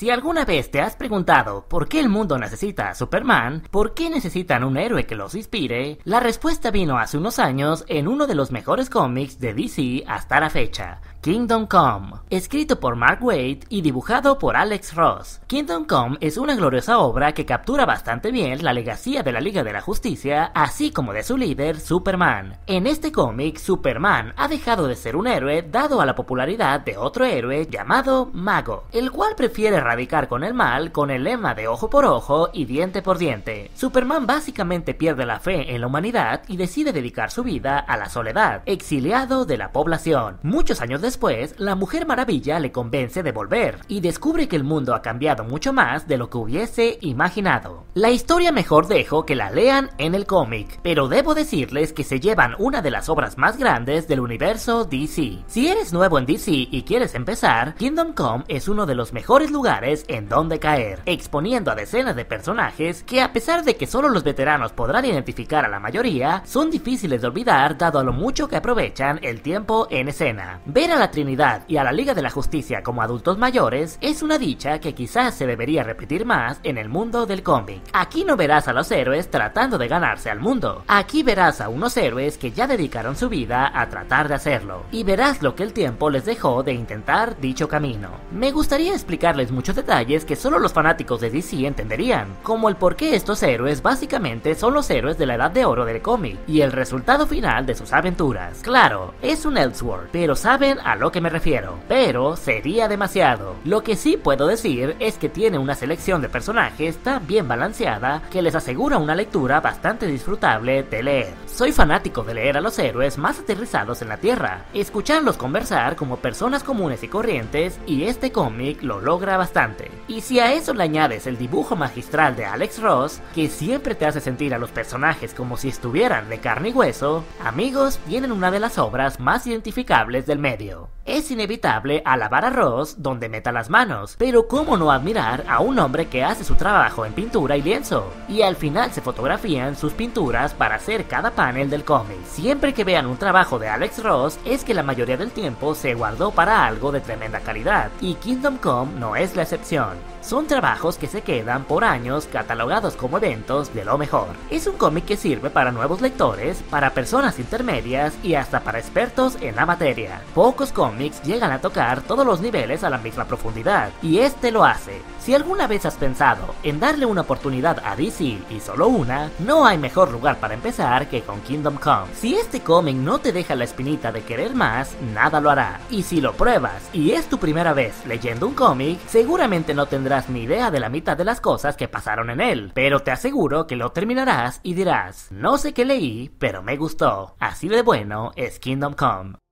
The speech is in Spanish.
Si alguna vez te has preguntado por qué el mundo necesita a Superman, por qué necesitan un héroe que los inspire, la respuesta vino hace unos años en uno de los mejores cómics de DC hasta la fecha, Kingdom Come, escrito por Mark Waid y dibujado por Alex Ross. Kingdom Come es una gloriosa obra que captura bastante bien la legacía de la Liga de la Justicia, así como de su líder, Superman. En este cómic, Superman ha dejado de ser un héroe dado a la popularidad de otro héroe llamado Mago, el cual prefiere erradicar con el mal con el lema de ojo por ojo y diente por diente. Superman básicamente pierde la fe en la humanidad y decide dedicar su vida a la soledad, exiliado de la población. Muchos años después, la Mujer Maravilla le convence de volver y descubre que el mundo ha cambiado mucho más de lo que hubiese imaginado. La historia mejor dejo que la lean en el cómic, pero debo decirles que se llevan una de las obras más grandes del universo DC. Si eres nuevo en DC y quieres empezar, Kingdom Come es uno de los mejores lugares en donde caer, exponiendo a decenas de personajes que a pesar de que solo los veteranos podrán identificar a la mayoría, son difíciles de olvidar dado a lo mucho que aprovechan el tiempo en escena. Ver a la Trinidad y a la Liga de la Justicia como adultos mayores es una dicha que quizás se debería repetir más en el mundo del cómic. Aquí no verás a los héroes tratando de ganarse al mundo. Aquí verás a unos héroes que ya dedicaron su vida a tratar de hacerlo. Y verás lo que el tiempo les dejó de intentar dicho camino. Me gustaría explicarles muchos detalles que solo los fanáticos de DC entenderían, como el por qué estos héroes básicamente son los héroes de la edad de oro del cómic y el resultado final de sus aventuras. Claro, es un Elseworld, pero saben a lo que me refiero. Pero sería demasiado. Lo que sí puedo decir es que tiene una selección de personajes tan bien balanceada que les asegura una lectura bastante disfrutable de leer. Soy fanático de leer a los héroes más aterrizados en la Tierra, escucharlos conversar como personas comunes y corrientes y este cómic lo logra bastante. Y si a eso le añades el dibujo magistral de Alex Ross, que siempre te hace sentir a los personajes como si estuvieran de carne y hueso, amigos, tienen una de las obras más identificables del medio. Es inevitable alabar a Ross donde meta las manos, pero cómo no admirar a un hombre que hace su trabajo en pintura y lienzo, y al final se fotografían sus pinturas para hacer cada panel del cómic. Siempre que vean un trabajo de Alex Ross es que la mayoría del tiempo se guardó para algo de tremenda calidad, y Kingdom Come no es la excepción. Son trabajos que se quedan por años catalogados como eventos de lo mejor. Es un cómic que sirve para nuevos lectores, para personas intermedias y hasta para expertos en la materia. Pocos cómics llegan a tocar todos los niveles a la misma profundidad, y este lo hace. Si alguna vez has pensado en darle una oportunidad a DC y solo una, no hay mejor lugar para empezar que con Kingdom Come. Si este cómic no te deja la espinita de querer más, nada lo hará. Y si lo pruebas y es tu primera vez leyendo un cómic, seguramente no tendrás ni idea de la mitad de las cosas que pasaron en él, pero te aseguro que lo terminarás y dirás, no sé qué leí, pero me gustó. Así de bueno es Kingdom Come.